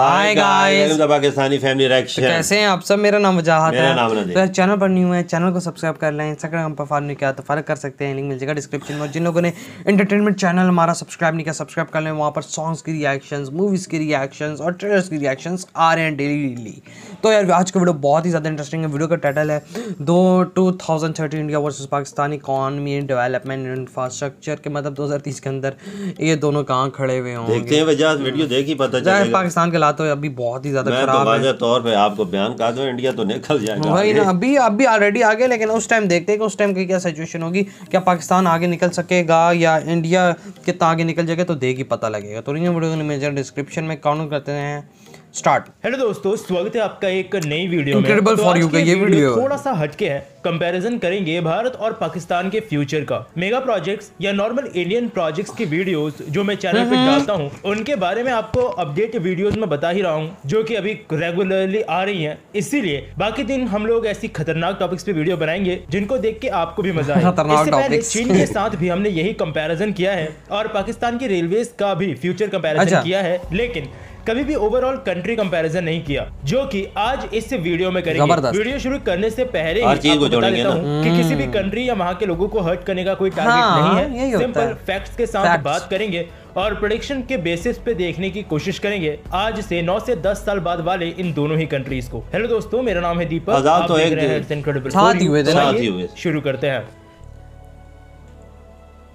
हाय guys Pakistani family तो reaction कैसे हैं आप सब? मेरा नाम वजाहत मेरा है नाम तो यार चैनल पर न्यू है। चैनल को सब्सक्राइब कर लें। इंस्टाग्राम पर फॉलो नहीं किया तो फॉलो कर सकते हैं। लिंक मिल जाएगा डिस्क्रिप्शन में। जिन लोगों ने एंटरटेनमेंट चैनल हमारा सब्सक्राइब नहीं किया सब्सक्राइब कर लें। वहाँ पर सॉन्ग्स की रिएक्शंस मूवीज़ की रिएक्शंस और ट्रेलर्स की रिएक्शंस आ रहे हैं डेली तो यार आज का वीडियो बहुत ही ज़्यादा इंटरेस्टिंग है। वीडियो का टाइटल है दो two thousand thirty India versus Pakistan economy development infrastructure के मतलब दो हज़ार तीस के अंदर ये दोनों कहाँ खड़े हुए होंगे? देखते हैं वजह वीडियो देख ही पता चलेगा। पाकिस्तान के हालात तो अभी बहुत ही ज़्यादा तो खराब है। तौर पे आपको बयान कर दो इंडिया तो निकल जाएगा वही ना अभी अभी ऑलरेडी आगे लेकिन उस टाइम देखते हैं कि उस टाइम की क्या सिचुएशन होगी क्या पाकिस्तान आगे निकल सकेगा या इंडिया कितना आगे निकल जाएगा तो देगी पता लगेगा। तो नहीं वीडियो मेजर डिस्क्रिप्शन में काउंट करते हैं स्टार्ट हेलो दोस्तों स्वागत है आपका एक नई वीडियो में तो आज का ये वीडियो। थोड़ा सा हटके है कंपैरिजन करेंगे भारत और पाकिस्तान के फ्यूचर का मेगा प्रोजेक्ट्स या नॉर्मल इंडियन प्रोजेक्ट्स की वीडियोस जो मैं चैनल पे डालता हूँ उनके बारे में आपको अपडेट वीडियोस में बता ही रहा हूँ जो कि अभी रेगुलरली आ रही हैं इसीलिए बाकी दिन हम लोग ऐसी खतरनाक टॉपिक्स पे वीडियो बनाएँगे जिनको देख के आपको भी मज़ा आए। चीन के साथ भी हमने यही कंपैरिजन किया है और पाकिस्तान की रेलवे का भी फ्यूचर कंपैरिजन अच्छा। किया है लेकिन कभी भी ओवरऑल कंट्री कंपैरिजन नहीं किया जो कि आज इस वीडियो में करेंगे। वीडियो शुरू करने से पहले ही आपको बता देता। हूँ कि किसी भी कंट्री या वहाँ के लोगों को हर्ट करने का कोई टारगेट हाँ, नहीं है। सिंपल फैक्ट्स के साथ Facts। बात करेंगे और प्रोडिक्शन के बेसिस पे देखने की कोशिश करेंगे। आज से 9 से 10 साल बाद वाले इन दोनों ही कंट्रीज़ को। हेलो दोस्तों मेरा नाम है दीपक। आप तो देख रहे हैं। शुरू करते हैं।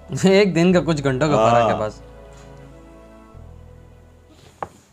एक दिन का कुछ घंटों का फ़र्क है हाँ। बस।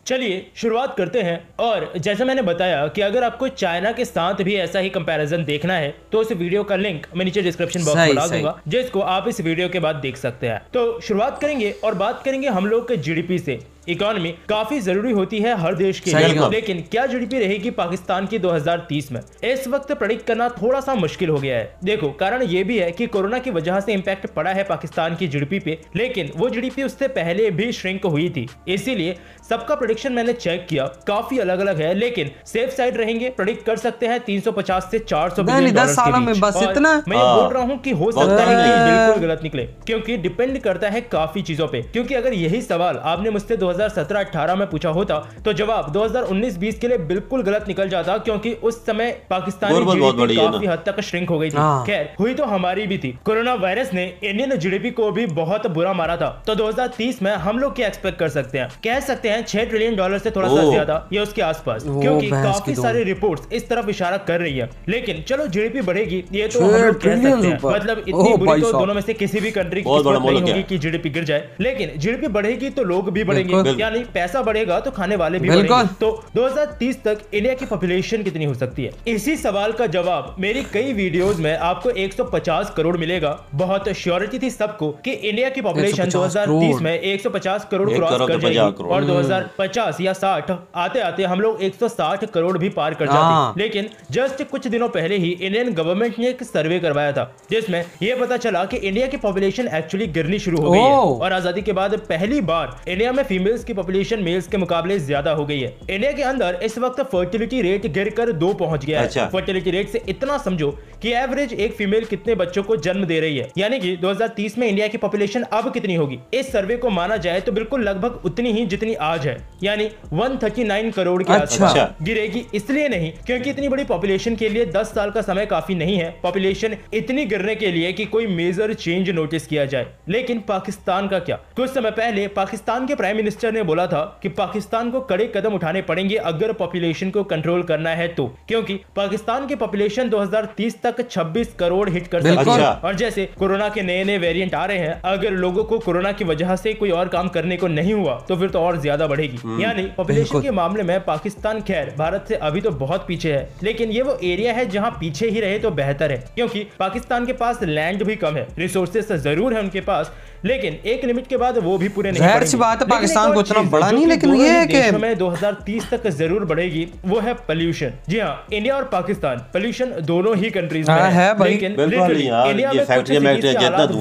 चलिए शुरुआत करते हैं। और जैसा मैंने बताया कि अगर आपको चाइना के साथ भी ऐसा ही कंपैरिजन देखना है तो इस वीडियो का लिंक मैं नीचे डिस्क्रिप्शन बॉक्स में डाल दूँगा जिसको आप इस वीडियो के बाद देख सकते हैं। तो शुरुआत करेंगे और बात करेंगे हम लोग के जीडीपी से। इकोनॉमी काफ़ी ज़रूरी होती है हर देश के लिए लेकिन क्या जीडीपी रहेगी पाकिस्तान की 2030 में इस वक्त प्रेडिक्ट करना थोड़ा सा मुश्किल हो गया है देखो कारण ये भी है कि कोरोना की वजह से इम्पैक्ट पड़ा है पाकिस्तान की जीडीपी पे लेकिन वो जीडीपी उससे पहले भी श्रिंक हुई थी इसीलिए सबका प्रोडिक्शन मैंने चेक किया काफ़ी अलग अलग है लेकिन सेफ़ साइड रहेंगे प्रोडिक्ट कर सकते हैं 350 से 400 नहीं, बिलियन दस डॉलर्स के सालों में बीच। बस इतना? मैं हाँ। बोल रहा हूँ कि हो सकता है है। बिल्कुल गलत निकले क्योंकि डिपेंड करता है काफ़ी चीज़ों पे क्योंकि अगर यही सवाल आपने मुझसे 2017-18 में पूछा होता तो जवाब 2019-20 के लिए बिल्कुल गलत निकल जाता क्योंकि उस समय पाकिस्तानी ना। काफ़ी हद तक श्रिंक हो गई थी। हाँ। खैर हुई तो हमारी भी थी। कोरोना वायरस ने इंडियन जीडीपी को भी बहुत बुरा मारा था। तो 2030 में हम लोग क्या एक्सपेक्ट कर सकते हैं? कह सकते हैं छह ट्रिलियन डॉलर से थोड़ा सा ज़्यादा या उसके आसपास क्योंकि काफ़ी। सारी रिपोर्ट्स इस तरफ़ इशारा कर रही है। लेकिन चलो जीडीपी बढ़ेगी ये तो हम लोग कह सकते हैं। मतलब इतनी बुरी तो दोनों में से किसी भी कंट्री की नहीं होगी कि जीडीपी गिर जाए। लेकिन जीडीपी बढ़ेगी तो लोग भी बढ़ेंगे। यानी पैसा बढ़ेगा तो खाने वाले भी बिल्कुल। बढ़ेंगे तो 2030 तक इंडिया की पॉपुलेशन कितनी हो सकती है इसी सवाल का जवाब मेरी कई वीडियोस में आपको 150 करोड़ मिलेगा बहुत श्योरिटी थी सबको कि इंडिया की पॉपुलेशन 150 2030 करोड़। में 150 करोड़ क्रॉस कर तो 50 जाएगी। और 2050 या 60 आते आते हम लोग 160 करोड़ भी पार कर हाँ। जाते लेकिन जस्ट कुछ दिनों पहले ही इंडियन गवर्नमेंट ने एक सर्वे करवाया था जिसमें यह पता चला की इंडिया की पॉपुलेशन एक्चुअली गिरनी शुरू हो गई है और आज़ादी के बाद पहली बार इंडिया में फीमेल्स की पॉपुलेशन मेल्स के मुकाबले ज़्यादा हो गई है। इंडिया के अंदर इस वक्त फर्टिलिटी रेट गिर कर दो पहुँच गया अच्छा। है फर्टिलिटी रेट से इतना समझो कि एवरेज एक फीमेल कितने बच्चों को जन्म दे रही है। यानी कि 2030 में इंडिया की पॉपुलेशन अब कितनी होगी? इस सर्वे को माना जाए तो बिल्कुल लगभग उतनी ही जितनी आज है। यानी 139 करोड़ के अच्छा। आसपास गिरेगी। इसलिए नहीं क्योंकि इतनी बड़ी पॉपुलेशन के लिए 10 साल का समय काफ़ी नहीं है। पॉपुलेशन इतनी गिरने के लिए कि कोई मेजर चेंज नोटिस किया जाए। लेकिन पाकिस्तान का क्या? कुछ समय पहले पाकिस्तान के प्राइम मिनिस्टर ने बोला था कि पाकिस्तान को कड़े कदम उठाने पड़ेंगे अगर पॉपुलेशन को कंट्रोल करना है तो। क्योंकि पाकिस्तान की पॉपुलेशन 2030 तक 26 करोड़ हिट कर सकती है। और जैसे कोरोना के नए नए वेरिएंट आ रहे हैं अगर लोगों को कोरोना की वजह से कोई और काम करने को नहीं हुआ तो फिर तो और ज़्यादा बढ़ेगी। यानी पॉपुलेशन के मामले में पाकिस्तान खैर भारत से अभी तो बहुत पीछे है। लेकिन ये वो एरिया है जहाँ पीछे ही रहे तो बेहतर है। क्योंकि पाकिस्तान के पास लैंड भी कम है रिसोर्सेस ज़रूर है उनके पास लेकिन एक लिमिट के बाद वो भी पूरे नहीं। बात है, पाकिस्तान एक को और उतना बड़ा नहीं, लेकिन दोनों ये ही कि- देशों में 2030 तक ज़रूर बढ़ेगी वो है पोल्यूशन जी हाँ इंडिया और पाकिस्तान पोल्यूशन दोनों ही कंट्रीज़ में हाँ, है लेकिन इंडिया में कुछ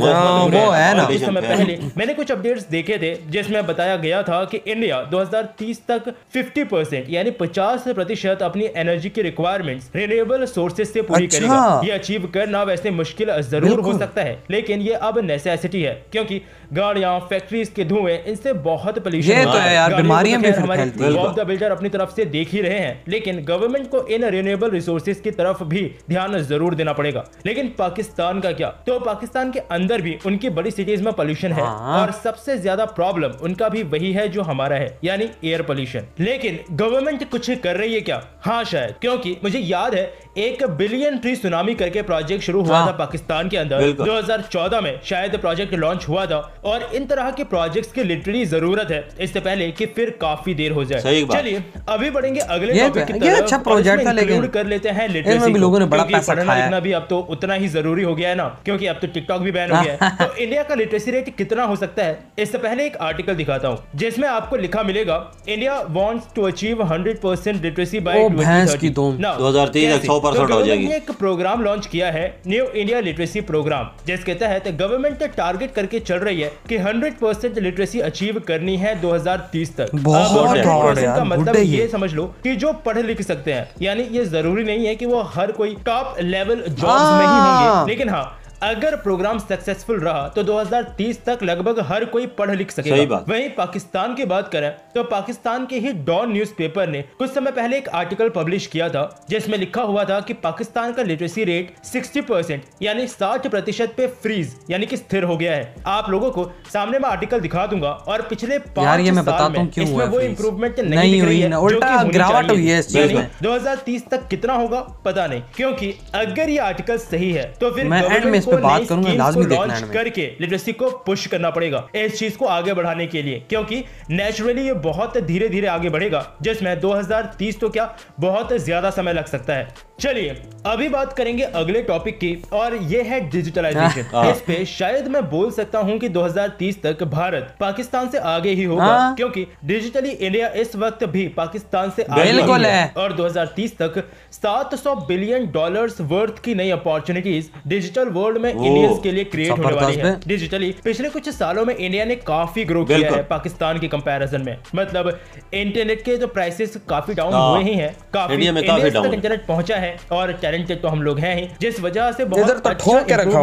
हाँ, वो है ना। कुछ। पहले मैंने कुछ अपडेट्स देखे थे जिसमें बताया गया था कि इंडिया 2030 तक 50 परसेंट यानी 50 प्रतिशत अपनी एनर्जी की रिक्वायरमेंट्स रिन्यूएबल सोर्सेज से पूरी अच्छा। करेगा ये अचीव करना वैसे मुश्किल ज़रूर हो सकता है लेकिन ये अब नेसेसिटी है क्योंकि गाड़ियाँ फैक्ट्रीज के धुएँ इनसे बहुत पोल्यूशन ये तो है यार, बीमारियाँ भी बॉब द बिल्डर अपनी तरफ़ से देख ही रहे हैं लेकिन गवर्नमेंट को इन रिन्यूएबल रिसोर्सेज की तरफ़ भी ध्यान ज़रूर देना पड़ेगा। लेकिन पाकिस्तान का क्या? तो पाकिस्तान के अंदर भी उनकी बड़ी सिटीज़ में पोल्यूशन है हाँ। और सबसे ज़्यादा प्रॉब्लम उनका भी वही है जो हमारा है यानी एयर पोल्यूशन लेकिन गवर्नमेंट कुछ कर रही है क्या? हाँ शायद क्योंकि मुझे याद है एक बिलियन ट्री सुनामी करके प्रोजेक्ट शुरू हुआ हाँ। था पाकिस्तान के अंदर। बिल्कुल। 2014 में शायद प्रोजेक्ट लॉन्च हुआ था और इन तरह के प्रोजेक्ट्स की लिटरली ज़रूरत है। इससे पहले कि फिर काफ़ी देर हो जाए। चलिए अभी बढ़ेंगे अगले टॉपिक तो- की तरफ़। अच्छा इसमें था, लेकिन कर लेते हैं लिटरेसी भी लोगों ने बड़ा पैसा पढ़ना लिखना भी अब तो उतना ही ज़रूरी हो गया है ना क्योंकि अब तो टिकटॉक भी बैन हो गया है। तो इंडिया का लिटरेसी रेट कितना हो सकता है? इससे पहले एक आर्टिकल दिखाता हूँ जिसमें आपको लिखा मिलेगा India wants to achieve 100% literacy by ओ, भैंस की दुम। 2030 हो जाएगी। एक प्रोग्राम लॉन्च किया है न्यू इंडिया लिटरेसी प्रोग्राम जिसके तहत गवर्नमेंट टारगेट करके चल रही है की हंड्रेड परसेंट लिटरेसी अचीव करनी है 2030 तक बहुत अब 100% hard है यार, का मतलब ये। समझ लो कि जो पढ़ लिख सकते हैं यानी ये ज़रूरी नहीं है कि वो हर कोई टॉप लेवल जॉब्स में ही हाँ। होंगे लेकिन हाँ अगर प्रोग्राम सक्सेसफुल रहा तो 2030 तक लगभग हर कोई पढ़ लिख सकेगा। वहीं पाकिस्तान की बात करें तो पाकिस्तान के ही डॉन न्यूज़पेपर ने कुछ समय पहले एक आर्टिकल पब्लिश किया था जिसमें लिखा हुआ था कि पाकिस्तान का लिटरेसी रेट 60 परसेंट यानी 60 प्रतिशत पे फ्रीज यानी कि स्थिर हो गया है आप लोगों को सामने में आर्टिकल दिखा दूँगा और पिछले पाँच ये मैं साल बताता में हूँ क्यों इसमें वो। इंप्रूवमेंट नहीं, नहीं दिख रही हुई है ना, जो उल्टा कि गिरावट हुई है इस चीज़ में। 2030 तक कितना होगा पता नहीं क्योंकि अगर ये आर्टिकल सही है तो फिर पे बात करूँगा, लाजमी देखना है करके लिटरेसी को पुश करना पड़ेगा इस चीज़ को आगे बढ़ाने के लिए क्योंकि नेचुरली ये बहुत धीरे धीरे आगे बढ़ेगा। जिसमें 2030 तो क्या बहुत ज़्यादा समय लग सकता है। चलिए अभी बात करेंगे अगले टॉपिक की और ये है डिजिटलाइजेशन हाँ। इस पे शायद मैं बोल सकता हूँ कि 2030 तक भारत पाकिस्तान से आगे ही होगा हाँ। क्योंकि डिजिटली इंडिया इस वक्त भी पाकिस्तान से आगे ही है। और 2030 तक 700 बिलियन डॉलर्स वर्थ की नई अपॉर्चुनिटीज़ डिजिटल वर्ल्ड में इंडियंस के लिए क्रिएट होने वाली है। डिजिटली पिछले कुछ सालों में इंडिया ने काफ़ी ग्रो किया है पाकिस्तान के कंपैरिजन में मतलब इंटरनेट के जो प्राइसेस काफ़ी डाउन हाँ। हुए ही हैं काफ़ी। इंटरनेट पहुँचा है और टैलेंटेड तो हम लोग हैं ही जिस वजह से बहुत तो अच्छा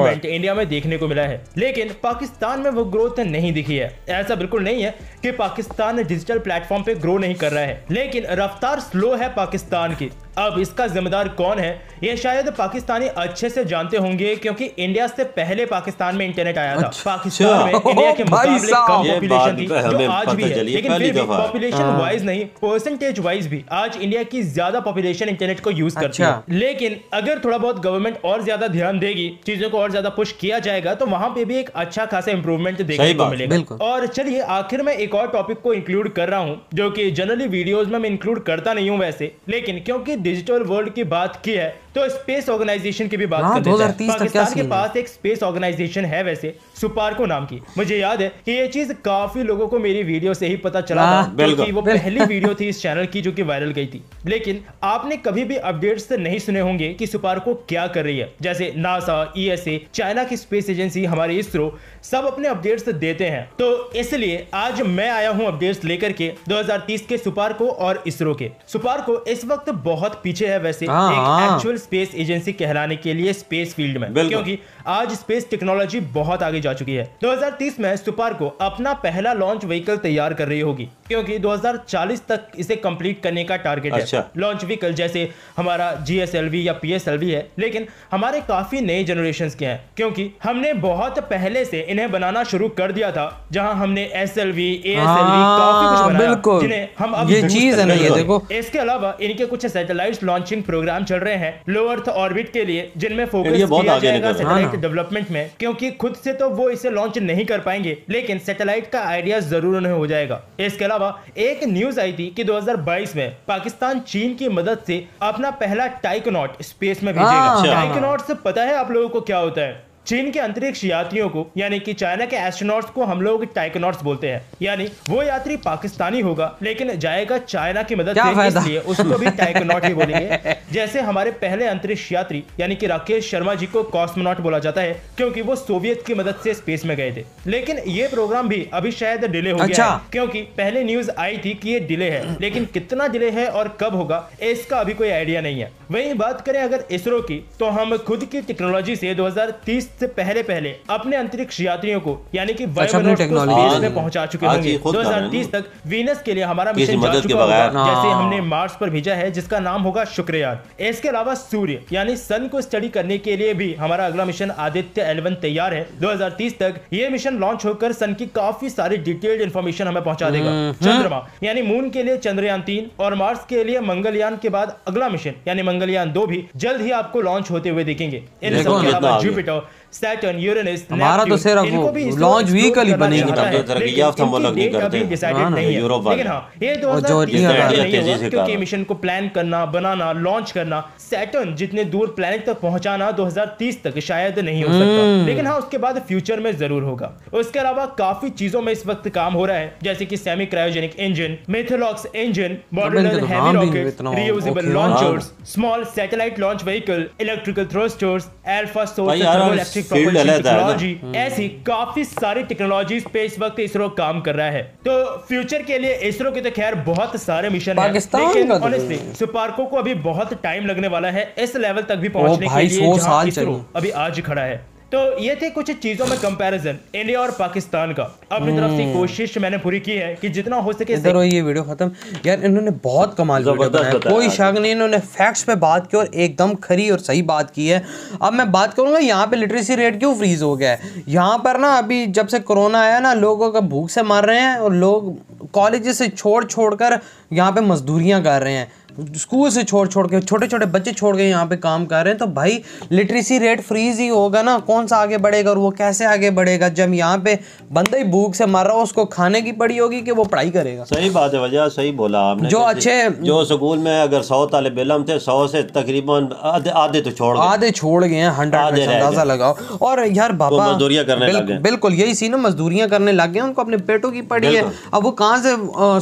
है। इंडिया में देखने को मिला है। लेकिन पाकिस्तान में वो ग्रोथ नहीं दिखी है। ऐसा बिल्कुल नहीं है कि पाकिस्तान डिजिटल प्लेटफॉर्म पे ग्रो नहीं कर रहा है। लेकिन रफ्तार स्लो है पाकिस्तान की। अब इसका जिम्मेदार कौन है? ये शायद पाकिस्तानी अच्छे से जानते होंगे क्योंकि इंडिया से पहले पाकिस्तान में इंटरनेट आया था। अच्छा। पाकिस्तान में इंडिया के मुकाबले कम पॉपुलेशन थी जो आज भी है। लेकिन फिर भी पॉपुलेशन हाँ। वाइज नहीं परसेंटेज वाइज भी आज इंडिया की ज़्यादा पॉपुलेशन इंटरनेट को यूज़ करती अच्छा। है। लेकिन अगर थोड़ा बहुत गवर्नमेंट और ज़्यादा ध्यान देगी चीज़ों को और ज़्यादा पुश किया जाएगा तो वहाँ पे भी एक अच्छा खासा इंप्रूवमेंट देखने को मिलेगा। और चलिए आखिर में एक और टॉपिक को इंक्लूड कर रहा हूँ जो की जनरली वीडियोस में मैं इंक्लूड करता नहीं हूँ वैसे लेकिन क्योंकि डिजिटल वर्ल्ड की बात की है। तो स्पेस ऑर्गेनाइजेशन की भी बात हाँ, कर लेते हैं। पाकिस्तान के पास एक स्पेस ऑर्गेनाइजेशन है वैसे सुपारको नाम की। मुझे याद है कि ये चीज़ काफ़ी लोगों को मेरी वीडियो से ही पता चला हाँ, था क्योंकि वो पहली वीडियो थी इस चैनल की जो कि वायरल गई थी। लेकिन आपने कभी भी अपडेट्स नहीं सुने होंगे कि सुपारको क्या कर रही है। जैसे नासा ईएसए चाइना की स्पेस एजेंसी हमारे इसरो सब अपने अपडेट्स देते हैं। तो इसलिए आज मैं आया हूँ अपडेट्स लेकर के 2030 के सुपारको और इसरो के। सुपारको इस वक्त बहुत पीछे है वैसे हाँ, एक हाँ। एक्चुअल स्पेस एजेंसी कहलाने के लिए स्पेस फ़ील्ड में। क्योंकि आज स्पेस टेक्नोलॉजी बहुत आगे जा चुकी है। 2030 में सुपार को अपना पहला लॉन्च व्हीकल तैयार कर रही होगी क्योंकि 2040 तक इसे कंप्लीट करने का टारगेट अच्छा। है लॉन्च व्हीकल जैसे हमारा जीएसएलवी या पीएसएलवी है लेकिन हमारे काफ़ी नए जनरेशन के हैं क्योंकि हमने बहुत पहले से इन्हें बनाना शुरू कर दिया था जहाँ हमने एस एल वी काफ़ी कुछ बनाया जिन्हें हम अब ये चीज़ है ना, ये देखो। इसके अलावा इनके कुछ सैटेलाइट लॉन्चिंग प्रोग्राम चल रहे हैं लो अर्थ ऑर्बिट के लिए जिनमें फोकस किया जाएगा सैटेलाइट डेवलपमेंट में क्योंकि खुद से तो वो इसे लॉन्च नहीं कर पाएँगे लेकिन सैटेलाइट का आइडिया ज़रूर उन्हें हो जाएगा। इसके अलावा एक न्यूज़ आई थी कि 2022 में पाकिस्तान चीन की मदद से अपना पहला टाइकोनॉट स्पेस में भेजेगा। हाँ। टाइकोनॉट से पता है आप लोगों को क्या होता है? चीन के अंतरिक्ष यात्रियों को यानी कि चाइना के एस्ट्रोनॉट्स को हम लोग टाइकोनॉट्स बोलते हैं। यानी वो यात्री पाकिस्तानी होगा लेकिन जाएगा चाइना की मदद से इसलिए उसको भी टाइकोनॉट ही बोलेंगे। जैसे हमारे पहले अंतरिक्ष यात्री यानी कि राकेश शर्मा जी को कॉस्मोनॉट बोला जाता है क्योंकि वो सोवियत की मदद से स्पेस में गए थे। लेकिन ये प्रोग्राम भी अभी शायद डिले हो गया अच्छा। है क्योंकि पहले न्यूज़ आई थी कि ये डिले है लेकिन कितना डिले है और कब होगा इसका अभी कोई आइडिया नहीं है। वही बात करें अगर इसरो की तो हम खुद की टेक्नोलॉजी से 2030 से पहले पहले अपने अंतरिक्ष यात्रियों को यानी कि अच्छा, हाँ, में पहुँचा चुके होंगे। ये खुद कर 2030 तक वीनस के लिए हमारा मिशन जा चुका होगा जैसे हाँ। हमने मार्स पर भेजा है जिसका नाम होगा शुक्रयान। इसके अलावा सूर्य यानी सन को स्टडी करने के लिए भी हमारा अगला मिशन आदित्य एलेवन तैयार है। 2030 तक ये मिशन लॉन्च होकर सन की काफ़ी सारी डिटेल्ड इन्फॉर्मेशन हमें पहुँचा देगा। हम्म, चंद्रमा यानी मून के लिए चंद्रयान तीन और मार्स के लिए मंगलयान के बाद अगला मिशन यानी मंगलयान दो भी जल्द ही आपको लॉन्च होते हुए दिखेंगे। इन सब के अलावा जुपिटर सैटर्न यूरेनस हमारा तो सिर्फ़ इनको वो भी इसरो launch explore vehicle ही बनेगी चाहता तब। है, तो तरक्की लेकिन याफ्ता इनकी नहीं करते। हाँ। यूरोप वाले। लेकिन हाँ ये और जो 2030 तक आबादी नहीं तेज़ी होगा क्योंकि मिशन को प्लान करना बनाना लॉन्च करना सैटर्न जितने दूर प्लेनेट तक पहुंचाना 2030 तक शायद नहीं हो हम्म। सकता लेकिन हाँ उसके बाद फ्यूचर में ज़रूर होगा। उसके अलावा काफ़ी चीज़ों में इस वक्त काम हो रहा है जैसे कि semi cryogenic engine methalox engine तो heavy rocket reusable launchers small satellite launch vehicle electrical thrusters alpha source ना। टेक्नोलॉजी ऐसी काफ़ी सारी टेक्नोलॉजी पे इस वक्त इसरो काम कर रहा है। तो फ्यूचर के लिए इसरो के तो खैर बहुत सारे मिशन है। लेकिन तो ऑनेस्टली सुपार्को को अभी बहुत टाइम लगने वाला है। इस लेवल तक भी पहुँचने के लिए इसरो अभी आज खड़ा है। तो ये थे कुछ चीज़ों में कंपैरिजन इंडिया और पाकिस्तान का। अपनी तरफ़ से कोशिश मैंने पूरी की है कि जितना हो सके इधर हो ये वीडियो खत्म। यार इन्होंने बहुत कमाल वीडियो बनाया। कोई शक नहीं इन्होंने फैक्ट्स पे बात की और एकदम खरी और सही बात की है। अब मैं बात करूँगा यहाँ पे लिटरेसी रेट क्यों फ्रीज हो गया है? यहाँ पर ना अभी जब से कोरोना आया ना लोगों का भूख से मर रहे हैं और लोग कॉलेज से छोड़ छोड़ कर यहाँ पे मजदूरियाँ कर रहे हैं। स्कूल से छोड़ छोड़ के छोटे छोटे बच्चे छोड़ के यहाँ पे काम कर रहे हैं। तो भाई लिटरेसी रेट फ्रीज ही होगा ना। कौन सा आगे बढ़ेगा और वो कैसे आगे बढ़ेगा? जब यहाँ पे बंदा ही भूख से मर रहा हो उसको खाने की पड़ी होगी कि वो पढ़ाई करेगा? सही बात है वजह सही बोला आपने। जो अच्छे- जो स्कूल में अगर सौ तालब इलम थे सौ से तकरीबन आधे तो छोड़ आधे छोड़ गए हैं हंड्रेड अंदाज़ा लगाओ। और यार बाबा मजदूरियाँ करने बिल्कुल यही सी ना मजदूरियाँ करने लग गए उनको अपने पेटों की पड़ी है। अब वो कहाँ से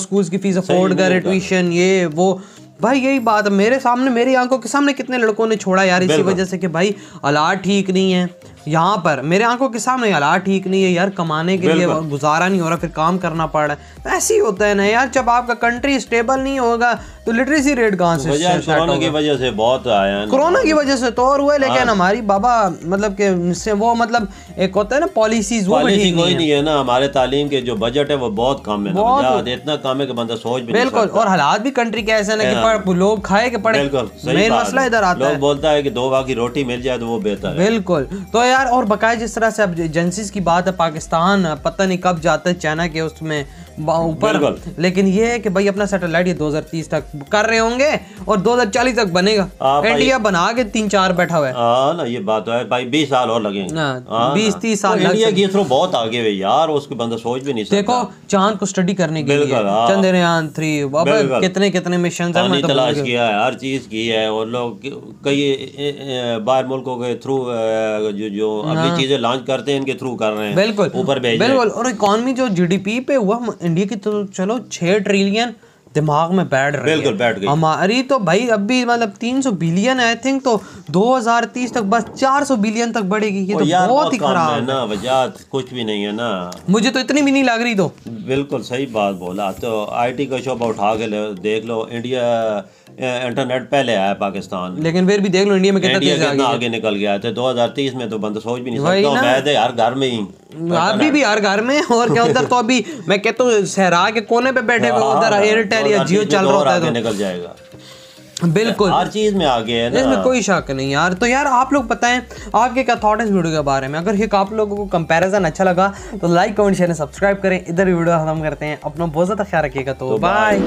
स्कूल की फ़ीस अफोर्ड करे ट्यूशन ये वो? भाई यही बात है। मेरे सामने मेरी आँखों के सामने कितने लड़कों ने छोड़ा यार इसी वजह से कि भाई अलार्ट ठीक नहीं है। यहाँ पर। मेरे आँखों के सामने हालात ठीक नहीं है यार कमाने के लिए गुजारा नहीं हो रहा फिर काम करना पड़ रहा है। तो ऐसे ही होता है ना यार जब आपका कंट्री स्टेबल नहीं होगा तो लिटरेसी रेट कहाँ से कोरोना की वजह से बहुत आया कोरोना की वजह से तो और हुआ है हाँ। लेकिन हमारी बाबा मतलब के से वो मतलब एक होता है ना पॉलिसीज़ वो पॉलिसी कोई नहीं है। ना हमारे तालीम के जो बजट है वो बहुत कम है बहुत- इतना कम है कि बंदा सोच भी बिल्कुल और हालात भी कंट्री के ऐसे ना कि हाँ। लोग खाए के पड़े बिल्कुल मेन मसला इधर आता लोग है। बोलता है कि दो वाकी रोटी मिल जाए तो वो बेहतर बिल्कुल तो यार और बकाया जिस तरह से अब एजेंसीज की बात है, पाकिस्तान, पता नहीं कब जाता है, चाइना के उसमें ऊपर। लेकिन ये है कि भाई अपना सैटेलाइट ये 2030 तक कर रहे होंगे और 2040 तक बनेगा। हाँ इंडिया बना के तीन चार बैठा हुआ है। हाँ ना ये बात तो है। भाई बीस साल और लगेंगे। हाँ, हाँ 20-30 ना। साल इंडिया की इसरो बहुत आगे हुई यार उसको बंदा सोच भी नहीं सकता। देखो चाँद को स्टडी करने के लिए। हाँ। चंद्रयान थ्री कितने कितने मिशन है तलाश किया है हर चीज़ की है और लोग कई बाहर मुल्कों के थ्रू जो जो अभी चीज़ें लॉन्च करते हैं इनके थ्रू कर रहे हैं। हाँ। बिल्कुल ऊपर भेज बिल्कुल। और इकोनॉमी जो जीडीपी पे हुआ इंडिया की तो चलो छह ट्रिलियन दिमाग में बैठ रही बिल्कुल, बैठ गई। हमारी तो भाई अभी मतलब 300 बिलियन आई थिंक तो 2030 तक बस 400 बिलियन तक बढ़ेगी। ये तो बहुत ही खराब है ना वजह कुछ भी नहीं है ना। मुझे तो इतनी भी नहीं लग रही तो। बिल्कुल सही बात बोला तो आईटी का शोबा उठा के ले- देख लो इंडिया इंटरनेट पहले आया पाकिस्तान। लेकिन फिर भी देख लो इंडिया में कितना आगे निकल गया था 2030 में तो बंदा सोच भी नहीं सकता तो यार घर में ही। अभी भी हर घर में और क्या उधर तो अभी मैं कहता हूँ सहरा के कोने पे बैठे हुए उधर हाँ, एयरटेल या जियो चल तो रहा होता है निकल जाएगा। तो बिल्कुल। हर चीज़ में आगे है ना। इसमें कोई शक नहीं यार। तो यार आप लोग बताएँ आपके क्या थॉट है इस वीडियो के बारे में? अगर ये आप लोगों को कंपैरिजन अच्छा लगा तो लाइक कमेंट शेयर सब्सक्राइब करें। इधर वीडियो खत्म करते हैं। अपना बहुत ज़्यादा ख्याल रखिएगा तो। बाय